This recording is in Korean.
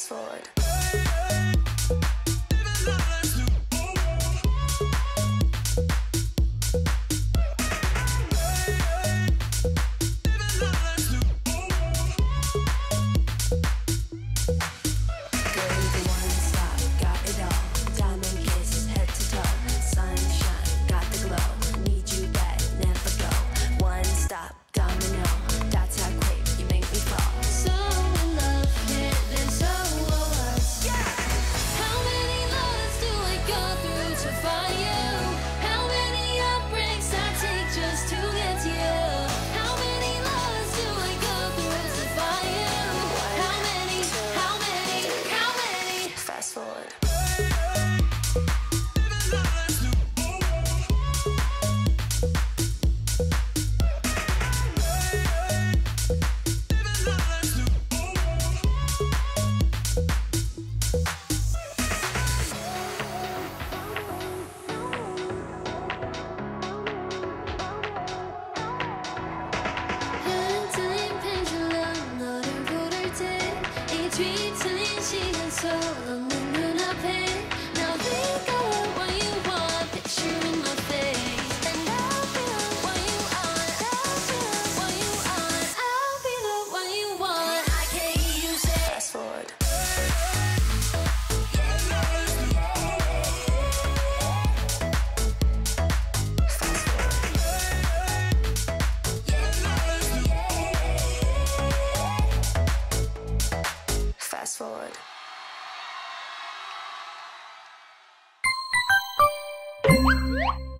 fast forward. 시간 속 눈앞에. うん。